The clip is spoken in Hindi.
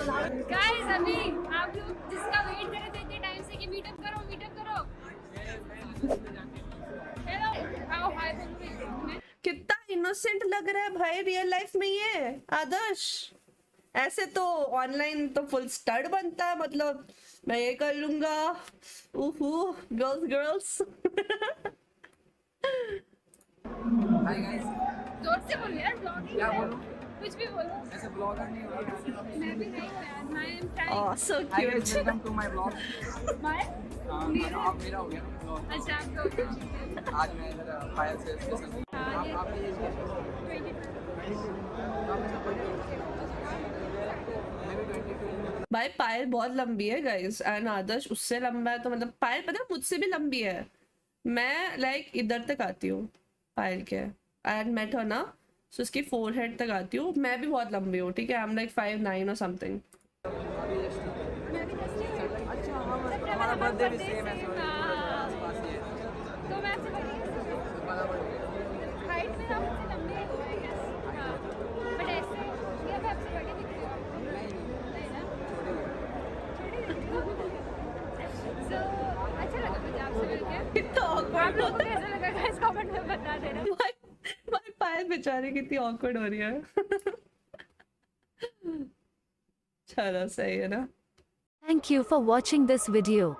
गाइस अभी आप लोग जिसका वेट कर रहे थे इतने टाइम से कि मीटअप करो मीटअप करो। हेलो आओ हाय बोलो कितना इनोसेंट लग रहा है भाई रियल लाइफ में ये आदर्श। ऐसे तो ऑनलाइन तो फुल स्टड बनता है मतलब मैं ये कर लूँगा। उहू गर्ल्स गर्ल्स हाय गाइस ज़ोर से बोलो यार ब्लॉगिंग क्या बोलूँ? कुछ भी बोलो। ऐसे ब्लॉगर नहीं हो मैं भी नहीं हूँ am trying Oh, so hi welcome to my blog bye अब मेरा हो गया अच्छा आपका हो गया। आज मैं इधर फायर से स्टेशन हाँ, आप ये- आपने ये किया आप ऐसा कोई मैं भी 22 भाई पायल बहुत लंबी है गाइस एंड आदर्श उससे लंबा है तो मतलब पायल पता है मुझसे भी लंबी है। मैं लाइक इधर तक आती हूँ पायल के एंड मेट हो ना सो उसकी फोर हेड तक आती हूँ। मैं भी बहुत लंबी हूँ ठीक है? I am like five nine और समथिंग हाँ है हाँ। ही है तो हो हाँ ऐसे हूँ हूँ अच्छा लगा मुझे आपसे मिलके कितना आप awkward लोगों को लगा गाइस कमेंट में बता देना बेचारी कितनी ऑकवर्ड हो रही है। चलो, सही है ना? Thank you for watching this video